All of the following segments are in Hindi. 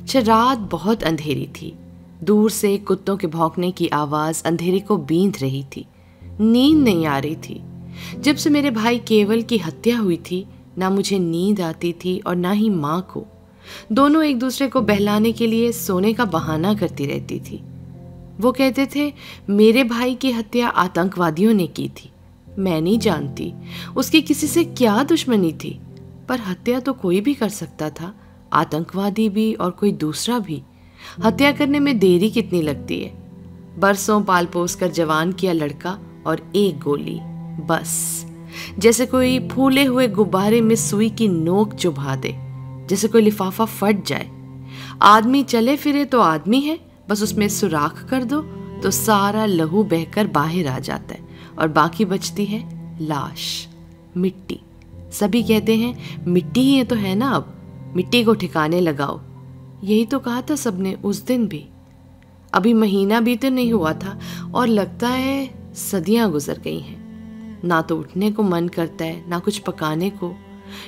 अच्छा, रात बहुत अंधेरी थी। दूर से कुत्तों के भौंकने की आवाज़ अंधेरे को बींध रही थी। नींद नहीं आ रही थी। जब से मेरे भाई केवल की हत्या हुई थी ना मुझे नींद आती थी और ना ही माँ को। दोनों एक दूसरे को बहलाने के लिए सोने का बहाना करती रहती थी। वो कहते थे मेरे भाई की हत्या आतंकवादियों ने की थी। मैं नहीं जानती उसकी किसी से क्या दुश्मनी थी। पर हत्या तो कोई भी कर सकता था। आतंकवादी भी और कोई दूसरा भी। हत्या करने में देरी कितनी लगती है? बरसों पाल पोस कर जवान किया लड़का और एक गोली। बस। जैसे कोई फूले हुए गुब्बारे में सुई की नोक चुभा दे। जैसे कोई लिफाफा फट जाए। आदमी चले फिरे तो आदमी है। बस उसमें सुराख कर दो तो सारा लहू बहकर बाहर आ जाता है और बाकी बचती है लाश। मिट्टी। सभी कहते हैं, मिट्टी ही है तो है ना अब? मिट्टी को ठिकाने लगाओ। यही तो कहा था सबने उस दिन भी। अभी महीना भी तो नहीं हुआ था और लगता है सदियाँ गुजर गई हैं। ना तो उठने को मन करता है, ना कुछ पकाने को।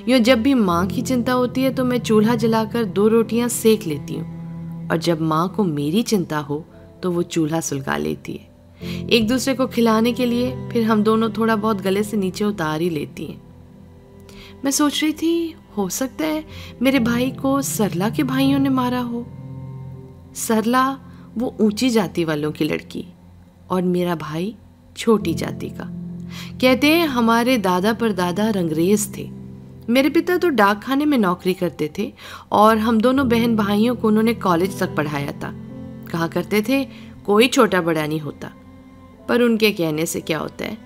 यूँ जब भी माँ की चिंता होती है तो मैं चूल्हा जलाकर दो रोटियाँ सेक लेती हूँ। और जब माँ को मेरी चिंता हो तो वो चूल्हा सुलगा लेती है। एक दूसरे को खिलाने के लिए फिर हम दोनों थोड़ा बहुत गले से नीचे उतार ही लेती हैं। मैं सोच रही थी हो सकता है मेरे भाई को सरला के भाइयों ने मारा हो। सरला वो ऊँची जाति वालों की लड़की और मेरा भाई छोटी जाति का। कहते हैं हमारे दादा पर दादा रंगरेज थे। मेरे पिता तो डाक खाने में नौकरी करते थे और हम दोनों बहन भाइयों को उन्होंने कॉलेज तक पढ़ाया था। कहा करते थे, कोई छोटा बड़ा नहीं होता। पर उनके कहने से क्या होता है,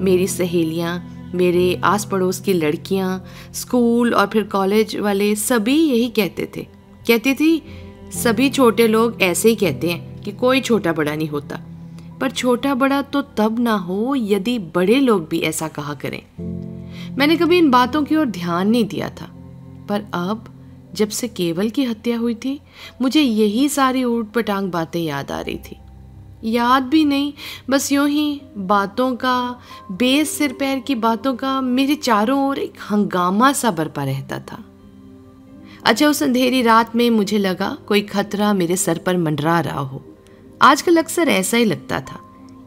मेरी सहेलियाँ मेरे आस पड़ोस की लड़कियाँ, स्कूल और फिर कॉलेज वाले सभी यही कहते थे। कहती थी, सभी छोटे लोग ऐसे ही कहते हैं कि कोई छोटा बड़ा नहीं होता। पर छोटा बड़ा तो तब ना हो यदि बड़े लोग भी ऐसा कहा करें। मैंने कभी इन बातों की ओर ध्यान नहीं दिया था। पर अब, जब से केवल की हत्या हुई थी, मुझे यही सारी ऊट पटांग बातें याद आ रही थी। याद भी नहीं। बस यूँ ही बातों का, बेस सिर पैर की बातों का मेरे चारों ओर एक हंगामा सा बरपा रहता था। अच्छा उस अंधेरी रात में मुझे लगा कोई खतरा मेरे सर पर मंडरा रहा हो। आजकल अक्सर ऐसा ही लगता था।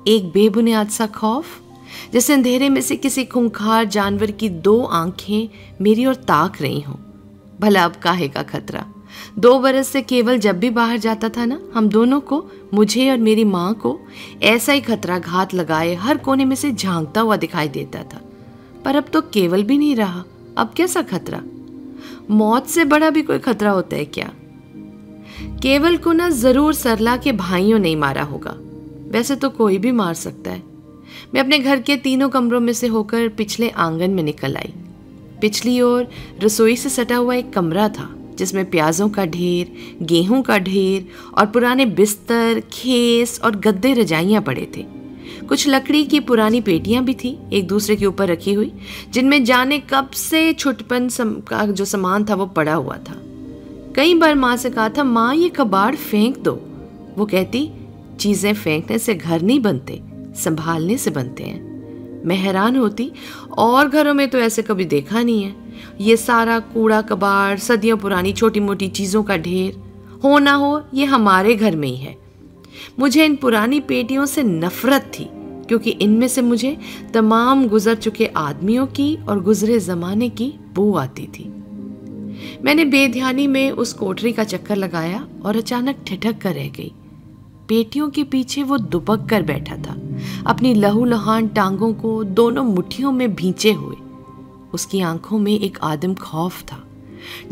एक बेबुनियाद सा खौफ, जैसे अंधेरे में से किसी खूंखार जानवर की दो आँखें मेरी ओर ताक रही हों। भला अब काहे का खतरा? दो बरस से केवल जब भी बाहर जाता था ना, हम दोनों को, मुझे और मेरी माँ को, ऐसा ही खतरा घात लगाए हर कोने में से झांकता हुआ दिखाई देता था। पर अब तो केवल भी नहीं रहा। अब कैसा खतरा? मौत से बड़ा भी कोई खतरा होता है क्या? केवल को ना ज़रूर सरला के भाइयों नहीं मारा होगा। वैसे तो कोई भी मार सकता है। मैं अपने घर के तीनों कमरों में से होकर पिछले आँगन में निकल आई। पिछली ओर रसोई से सटा हुआ एक कमरा था। जिसमें प्याजों का ढेर गेहूँ का ढेर और पुराने बिस्तर खेस और गद्दे रजाइयाँ पड़े थे। कुछ लकड़ी की पुरानी पेटियाँ भी थी एक दूसरे के ऊपर रखी हुई जिनमें जाने कब से छुटपन सम, का जो सामान था वो पड़ा हुआ था। कई बार माँ से कहा था माँ ये कबाड़ फेंक दो। वो कहती चीज़ें फेंकने से घर नहीं बनते संभालने से बनते हैं। मैं हैरान होती, और घरों में तो ऐसे कभी देखा नहीं है। ये सारा कूड़ा कबाड़, सदियों पुरानी छोटी मोटी चीज़ों का ढेर, हो ना हो, ये हमारे घर में ही है। मुझे इन पुरानी पेटियों से नफरत थी, क्योंकि इनमें से मुझे तमाम गुजर चुके आदमियों की और गुजरे ज़माने की बू आती थी। मैंने बेध्यानी में उस कोठरी का चक्कर लगाया और अचानक ठिठक कर रह गई। पेटियों के पीछे वो दुबक कर बैठा था। अपनी लहू लहान टांगों को दोनों मुट्ठियों में भींचे हुए। उसकी आँखों में एक आदम खौफ था।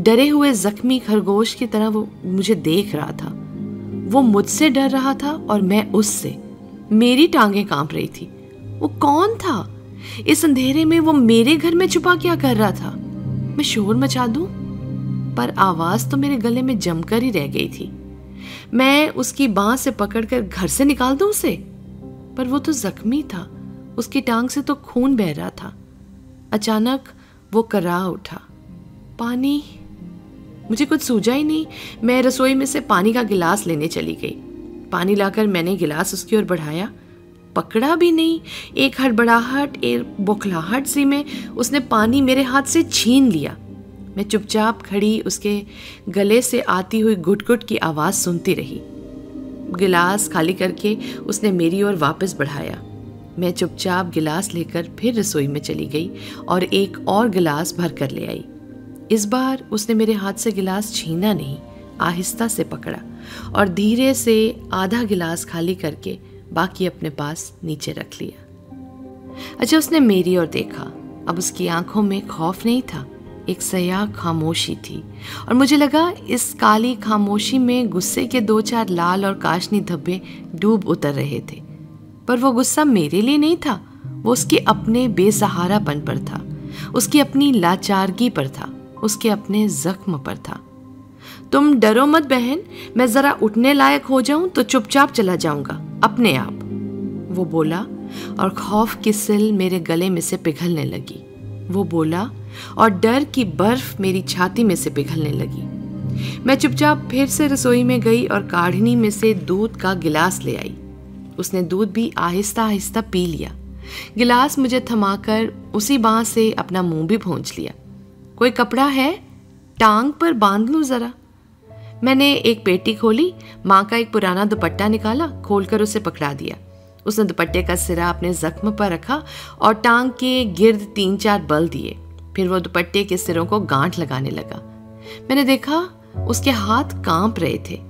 डरे हुए जख्मी खरगोश की तरह वो मुझे देख रहा था। वो मुझसे डर रहा था और मैं उससे। मेरी टांगें काँप रही थी। वो कौन था? इस अंधेरे में वो मेरे घर में छुपा क्या कर रहा था? मैं शोर मचा दूँ? पर आवाज़ तो मेरे गले में जमकर ही रह गई थी। मैं उसकी बाह से पकड़कर घर से निकाल दूँ उसे? पर वो तो जख्मी था। उसकी टांग से तो खून बह रहा था। अचानक वो करा उठा। पानी? मुझे कुछ सूझा ही नहीं। मैं रसोई में से पानी का गिलास लेने चली गई। पानी लाकर मैंने गिलास उसकी ओर बढ़ाया। पकड़ा भी नहीं। एक हड़बड़ाहट, एक बौखलाहट सी में उसने पानी मेरे हाथ से छीन लिया। मैं चुपचाप खड़ी उसके गले से आती हुई गुट की आवाज़ सुनती रही। गिलास खाली करके उसने मेरी ओर वापस बढ़ाया। मैं चुपचाप गिलास लेकर फिर रसोई में चली गई और एक और गिलास भर कर ले आई। इस बार उसने मेरे हाथ से गिलास छीना नहीं, आहिस्ता से पकड़ा और धीरे से आधा गिलास खाली करके बाकी अपने पास नीचे रख लिया। अच्छा उसने मेरी ओर देखा। अब उसकी आँखों में खौफ नहीं था। एक सयाह खामोशी थी। और मुझे लगा, इस काली खामोशी में गुस्से के दो चार लाल और काशनी धब्बे डूब उतर रहे थे। पर वो गुस्सा मेरे लिए नहीं था। वो उसके अपने बेसहारापन पर था। उसकी अपनी लाचारगी पर था। उसके अपने जख्म पर था। तुम डरो मत बहन, मैं जरा उठने लायक हो जाऊँ तो चुपचाप चला जाऊँगा, अपने आप। वो बोला, और खौफ की सिल मेरे गले में से पिघलने लगी। वो बोला और डर की बर्फ़ मेरी छाती में से पिघलने लगी। मैं चुपचाप फिर से रसोई में गई और काढ़नी में से दूध का गिलास ले आई। उसने दूध भी आहिस्ता आहिस्ता पी लिया। गिलास मुझे थमाकर उसी बाँ से अपना मुँह भी भोंच लिया। कोई कपड़ा है? टांग पर बाँध लूँ जरा। मैंने एक पेटी खोली, माँ का एक पुराना दुपट्टा निकाला, खोलकर उसे पकड़ा दिया। उसने दुपट्टे का सिरा अपने जख्म पर रखा और टांग के गिर्द तीन चार बल दिए। फिर वो दुपट्टे के सिरों को गांठ लगाने लगा। मैंने देखा, उसके हाथ काँप रहे थे।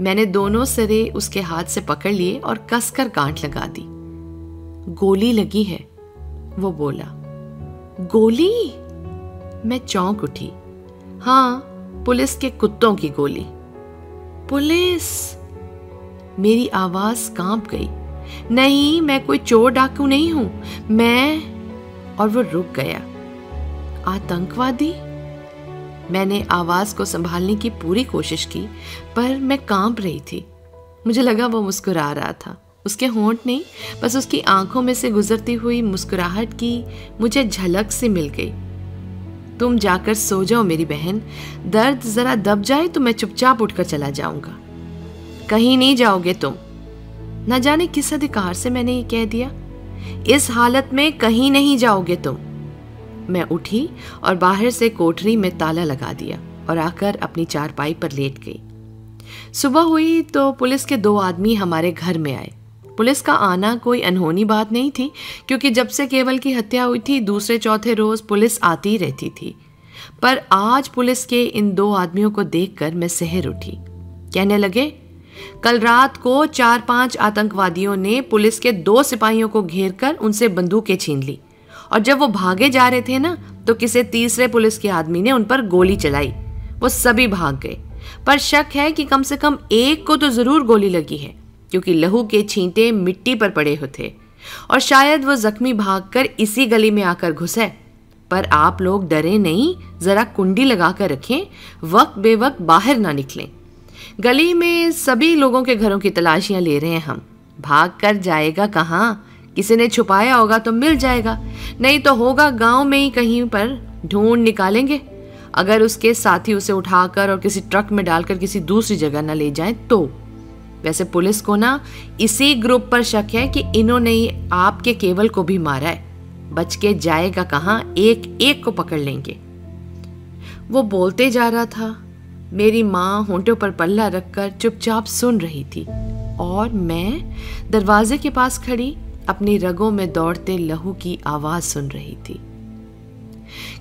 मैंने दोनों सिरे उसके हाथ से पकड़ लिए और कसकर गांठ लगा दी। गोली लगी है, वो बोला। गोली? मैं चौंक उठी। हाँ पुलिस के कुत्तों की गोली। पुलिस? मेरी आवाज़ काँप गई। नहीं, मैं कोई चोर डाकू नहीं हूँ। मैं? और वो रुक गया। आतंकवादी? मैंने आवाज़ को संभालने की पूरी कोशिश की, पर मैं काँप रही थी। मुझे लगा वो मुस्कुरा रहा था। उसके होंठ नहीं, बस उसकी आँखों में से गुजरती हुई मुस्कुराहट की मुझे झलक से मिल गई। तुम जाकर सो जाओ मेरी बहन। दर्द जरा दब जाए तो मैं चुपचाप उठकर चला जाऊँगा। कहीं नहीं जाओगे तुम। न जाने किस अधिकार से मैंने ये कह दिया। इस हालत में कहीं नहीं जाओगे तुम। मैं उठी और बाहर से कोठरी में ताला लगा दिया और आकर अपनी चारपाई पर लेट गई। सुबह हुई तो पुलिस के दो आदमी हमारे घर में आए। पुलिस का आना कोई अनहोनी बात नहीं थी, क्योंकि जब से केवल की हत्या हुई थी, दूसरे चौथे रोज पुलिस आती रहती थी। पर आज पुलिस के इन दो आदमियों को देखकर मैं सहर उठी। कहने लगे, कल रात को चार पाँच आतंकवादियों ने पुलिस के दो सिपाहियों को घेर कर उनसे बंदूकें छीन ली। और जब वो भागे जा रहे थे ना तो किसी तीसरे पुलिस के आदमी ने उन पर गोली चलाई। वो सभी भाग गए। पर शक है कि कम से कम एक को तो ज़रूर गोली लगी है, क्योंकि लहू के छींटे मिट्टी पर पड़े होते। और शायद वो जख्मी भागकर इसी गली में आकर घुसे। पर आप लोग डरे नहीं, जरा कुंडी लगा कर रखें, वक्त बेवक्त बाहर ना निकलें। गली में सभी लोगों के घरों की तलाशियाँ ले रहे हैं हम। भाग कर जाएगा कहाँ? किसी ने छुपाया होगा तो मिल जाएगा, नहीं तो होगा गाँव में ही कहीं पर ढूंढ निकालेंगे। अगर उसके साथी उसे उठाकर और किसी ट्रक में डालकर किसी दूसरी जगह न ले जाएँ तो। वैसे पुलिस को ना इसी ग्रुप पर शक है कि इन्होंने ही आपके केवल को भी मारा है। बच के जाएगा कहाँ एक एक को पकड़ लेंगे। वो बोलते जा रहा था, मेरी माँ होंठों पर पल्ला रखकर चुपचाप सुन रही थी और मैं दरवाजे के पास खड़ी अपनी रगों में दौड़ते लहू की आवाज़ सुन रही थी।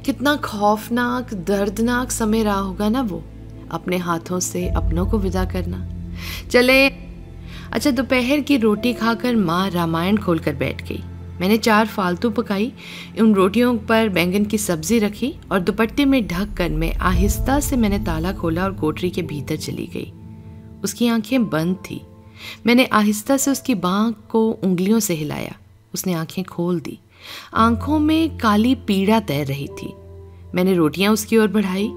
कितना खौफनाक, दर्दनाक समय रहा होगा ना वो, अपने हाथों से अपनों को विदा करना। चले अच्छा दोपहर की रोटी खाकर माँ रामायण खोलकर बैठ गई। मैंने चार फालतू पकाई, उन रोटियों पर बैंगन की सब्ज़ी रखी और दुपट्टे में ढक कर मैं आहिस्ता से मैंने ताला खोला और कोठरी के भीतर चली गई। उसकी आँखें बंद थी। मैंने आहिस्ता से उसकी बाँह को उंगलियों से हिलाया। उसने आँखें खोल दी। आँखों में काली पीड़ा तैर रही थी। मैंने रोटियाँ उसकी ओर बढ़ाई।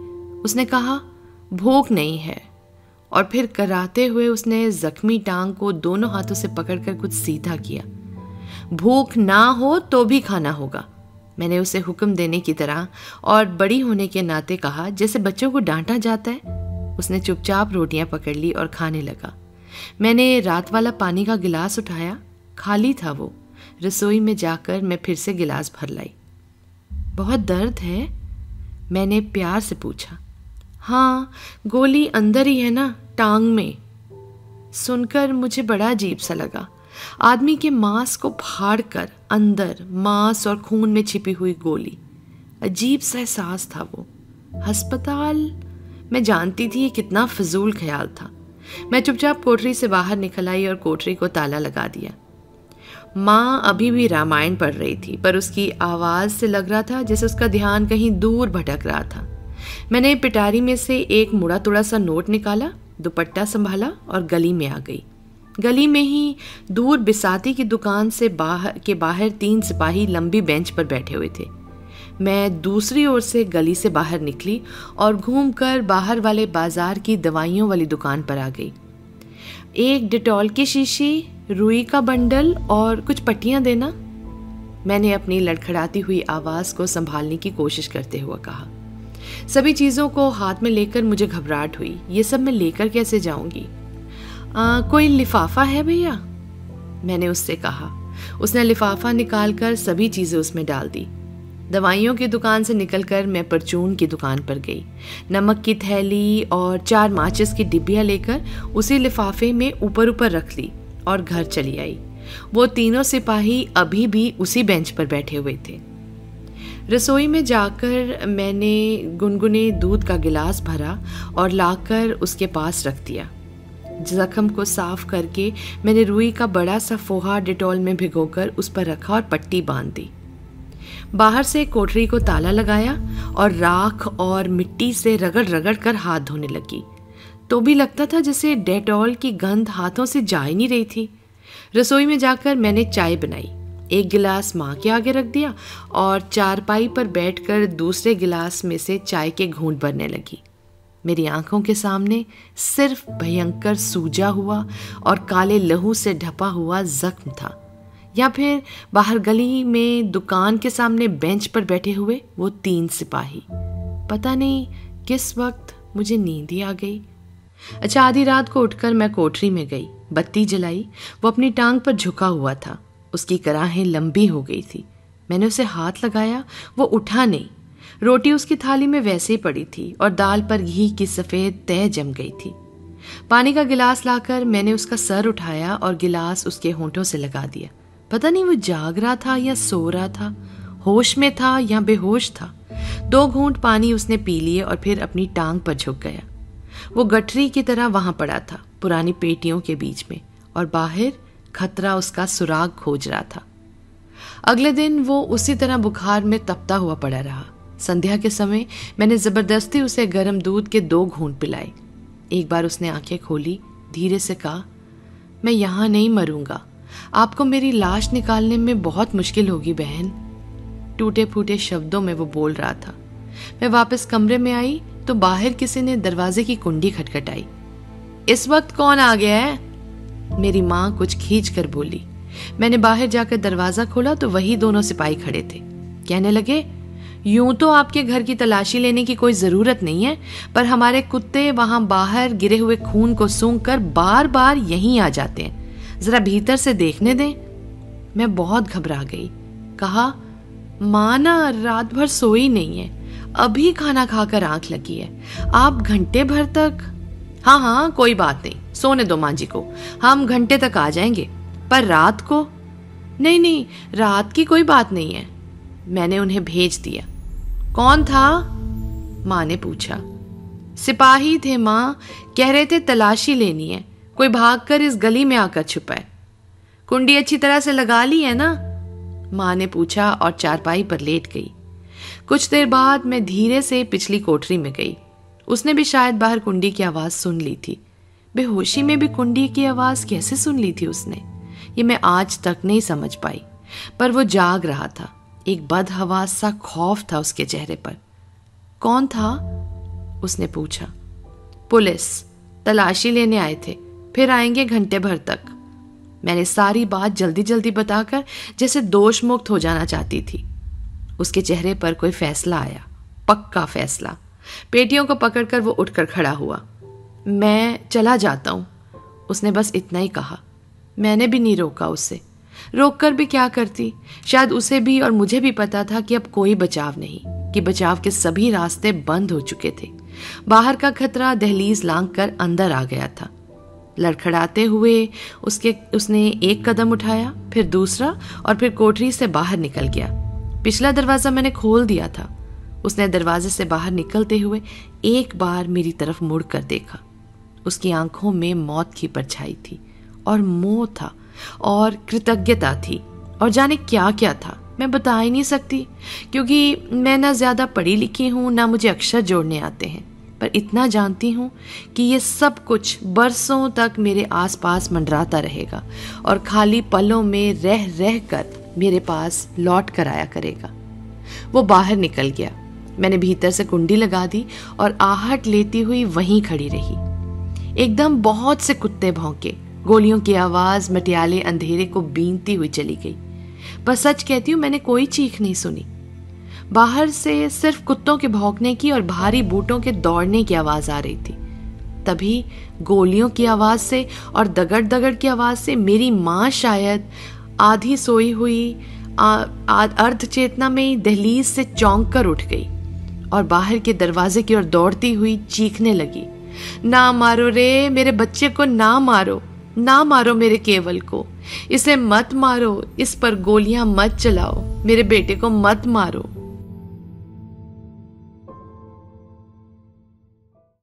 उसने कहा भूख नहीं है। और फिर कराते हुए उसने जख्मी टांग को दोनों हाथों से पकड़कर कुछ सीधा किया। भूख ना हो तो भी खाना होगा। मैंने उसे हुक्म देने की तरह और बड़ी होने के नाते कहा, जैसे बच्चों को डांटा जाता है। उसने चुपचाप रोटियाँ पकड़ ली और खाने लगा। मैंने रात वाला पानी का गिलास उठाया, खाली था वो। रसोई में जाकर मैं फिर से गिलास भर लाई। बहुत दर्द है? मैंने प्यार से पूछा। हाँ गोली अंदर ही है ना, टांग में। सुनकर मुझे बड़ा अजीब सा लगा। आदमी के मांस को फाड़ कर अंदर मांस और खून में छिपी हुई गोली। अजीब सा एहसास था वो। अस्पताल? मैं जानती थी ये कितना फजूल ख्याल था। मैं चुपचाप कोठरी से बाहर निकल आई और कोठरी को ताला लगा दिया। माँ अभी भी रामायण पढ़ रही थी, पर उसकी आवाज़ से लग रहा था जैसे उसका ध्यान कहीं दूर भटक रहा था। मैंने पिटारी में से एक मुड़ा तुड़ा सा नोट निकाला, दुपट्टा संभाला और गली में आ गई। गली में ही दूर बिसाती की दुकान से बाहर के बाहर तीन सिपाही लंबी बेंच पर बैठे हुए थे। मैं दूसरी ओर से गली से बाहर निकली और घूमकर बाहर वाले बाज़ार की दवाइयों वाली दुकान पर आ गई। एक डिटॉल की शीशी, रुई का बंडल और कुछ पट्टियाँ देना। मैंने अपनी लड़खड़ाती हुई आवाज़ को संभालने की कोशिश करते हुए कहा। सभी चीज़ों को हाथ में लेकर मुझे घबराहट हुई। ये सब मैं लेकर कैसे जाऊँगी? कोई लिफाफा है भैया? मैंने उससे कहा। उसने लिफाफा निकालकर सभी चीज़ें उसमें डाल दी। दवाइयों की दुकान से निकलकर मैं परचून की दुकान पर गई। नमक की थैली और चार माचिस की डिब्बियाँ लेकर उसी लिफाफे में ऊपर ऊपर रख ली और घर चली आई। वो तीनों सिपाही अभी भी उसी बेंच पर बैठे हुए थे। रसोई में जाकर मैंने गुनगुने दूध का गिलास भरा और लाकर उसके पास रख दिया। जख्म को साफ़ करके मैंने रुई का बड़ा सा फोहा डिटॉल में भिगोकर उस पर रखा और पट्टी बाँध दी। बाहर से कोठरी को ताला लगाया और राख और मिट्टी से रगड़ रगड़ कर हाथ धोने लगी। तो भी लगता था जैसे डेटॉल की गंध हाथों से जा ही नहीं रही थी। रसोई में जाकर मैंने चाय बनाई, एक गिलास माँ के आगे रख दिया और चारपाई पर बैठकर दूसरे गिलास में से चाय के घूंट भरने लगी। मेरी आँखों के सामने सिर्फ़ भयंकर सूजा हुआ और काले लहू से ढपा हुआ जख्म था। या फिर बाहर गली में दुकान के सामने बेंच पर बैठे हुए वो तीन सिपाही। पता नहीं किस वक्त मुझे नींद ही आ गई। अच्छा आधी रात को उठकर मैं कोठरी में गई, बत्ती जलाई, वो अपनी टांग पर झुका हुआ था। उसकी कराहें लंबी हो गई थी। मैंने उसे हाथ लगाया, वो उठा नहीं। रोटी उसकी थाली में वैसे ही पड़ी थी और दाल पर घी की सफ़ेद तय जम गई थी। पानी का गिलास लाकर मैंने उसका सर उठाया और गिलास उसके होंठों से लगा दिया। पता नहीं वो जाग रहा था या सो रहा था, होश में था या बेहोश था। दो घूंट पानी उसने पी लिए और फिर अपनी टांग पर झुक गया। वो गठरी की तरह वहाँ पड़ा था, पुरानी पेटियों के बीच में, और बाहर खतरा उसका सुराग खोज रहा था। अगले दिन वो उसी तरह बुखार में तपता हुआ पड़ा रहा। संध्या के समय मैंने ज़बरदस्ती उसे गर्म दूध के दो घूंट पिलाए। एक बार उसने आँखें खोली, धीरे से कहा, मैं यहाँ नहीं मरूँगा। आपको मेरी लाश निकालने में बहुत मुश्किल होगी, बहन। टूटे फूटे शब्दों में वो बोल रहा था। मैं वापस कमरे में आई तो बाहर किसी ने दरवाजे की कुंडी खटखटाई। इस वक्त कौन आ गया है? मेरी माँ कुछ खींच कर बोली। मैंने बाहर जाकर दरवाज़ा खोला तो वही दोनों सिपाही खड़े थे। कहने लगे, यूँ तो आपके घर की तलाशी लेने की कोई ज़रूरत नहीं है, पर हमारे कुत्ते वहाँ बाहर गिरे हुए खून को सूंघ कर बार बार यहीं आ जाते हैं। जरा भीतर से देखने दें। मैं बहुत घबरा गई। कहा, माँ ना, रात भर सोई नहीं है। अभी खाना खाकर आँख लगी है। आप घंटे भर तक हाँ हाँ कोई बात नहीं। सोने दो माँ जी को। हम घंटे तक आ जाएँगे। पर रात को? नहीं नहीं, रात की कोई बात नहीं है। मैंने उन्हें भेज दिया। कौन था? माँ ने पूछा। सिपाही थे माँ। कह रहे थे तलाशी लेनी है। कोई भागकर इस गली में आकर छुपा है। कुंडी अच्छी तरह से लगा ली है ना? माँ ने पूछा और चारपाई पर लेट गई। कुछ देर बाद मैं धीरे से पिछली कोठरी में गई। उसने भी शायद बाहर कुंडी की आवाज़ सुन ली थी। बेहोशी में भी कुंडी की आवाज़ कैसे सुन ली थी उसने? ये मैं आज तक नहीं समझ पाई। पर वो जाग रहा था। एक बदहवास सा खौफ था उसके चेहरे पर। कौन था? उसने पूछा। पुलिस। तलाशी लेने आए थे। फिर आएँगे घंटे भर तक। मैंने सारी बात जल्दी जल्दी बताकर जैसे दोष मुक्त हो जाना चाहती थी। उसके चेहरे पर कोई फैसला आया, पक्का फैसला। पेटियों को पकड़कर वो उठकर खड़ा हुआ। मैं चला जाता हूँ। उसने बस इतना ही कहा। मैंने भी नहीं रोका उसे। रोक कर भी क्या करती? शायद उसे भी और मुझे भी पता था कि अब कोई बचाव नहीं, कि बचाव के सभी रास्ते बंद हो चुके थे। बाहर का खतरा दहलीज लांग कर अंदर आ गया था। लड़खड़ाते हुए उसके, उसने एक कदम उठाया, फिर दूसरा और फिर कोठरी से बाहर निकल गया। पिछला दरवाज़ा मैंने खोल दिया था। उसने दरवाजे से बाहर निकलते हुए एक बार मेरी तरफ़ मुड़ कर देखा। उसकी आँखों में मौत की परछाई थी और मोह था और कृतज्ञता थी। और जाने क्या क्या था, मैं बता ही नहीं सकती, क्योंकि मैं ना ज़्यादा पढ़ी लिखी हूँ, ना मुझे अक्षर जोड़ने आते हैं। पर इतना जानती हूँ कि ये सब कुछ बरसों तक मेरे आसपास मंडराता रहेगा और खाली पलों में रह रह कर मेरे पास लौट कर आया करेगा। वो बाहर निकल गया। मैंने भीतर से कुंडी लगा दी और आहट लेती हुई वहीं खड़ी रही। एकदम बहुत से कुत्ते भौंके। गोलियों की आवाज़, मटियाले अंधेरे को बीनती हुई चली गई। पर सच कहती हूँ, मैंने कोई चीख नहीं सुनी। बाहर से सिर्फ़ कुत्तों के भौंकने की और भारी बूटों के दौड़ने की आवाज़ आ रही थी। तभी गोलियों की आवाज़ से और दगड़ दगड़ की आवाज़ से मेरी माँ शायद आधी सोई हुई अर्ध चेतना में दहलीज से चौंक कर उठ गई और बाहर के दरवाजे की ओर दौड़ती हुई चीखने लगी। ना मारो रे, मेरे बच्चे को ना मारो ना मारो मेरे केवल को। इसे मत मारो, इस पर गोलियाँ मत चलाओ, मेरे बेटे को मत मारो।